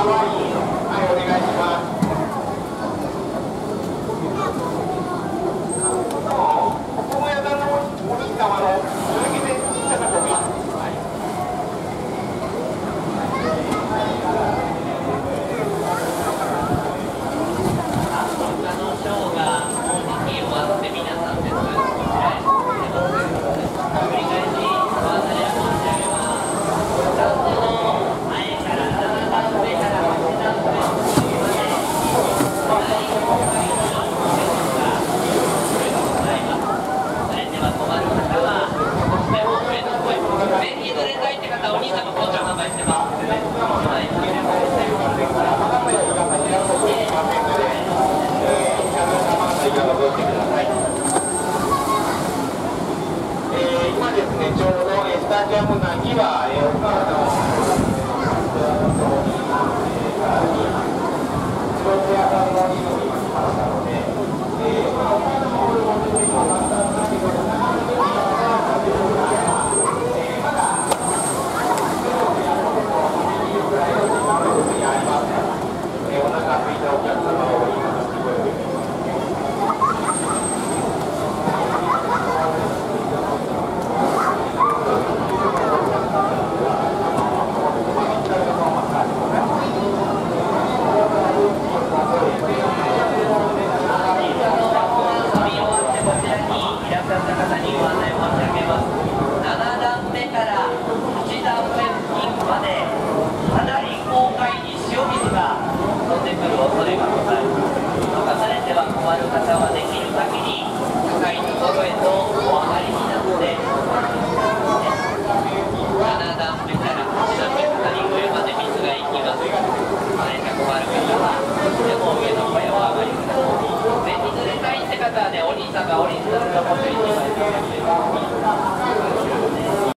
Hawaii. 今ですね、ちょうどスタジアム内には、えー、お母さんお腹いたお客様を今。7段目から段目ンまで塩水が飛んでくる恐れがございます逃されては困る方はできる限り高いところへとお上がりになって体をたら足の目下に上まで水が行きれ困る方はとても上の上がりいれたいって方ねお兄さんがお兄さんます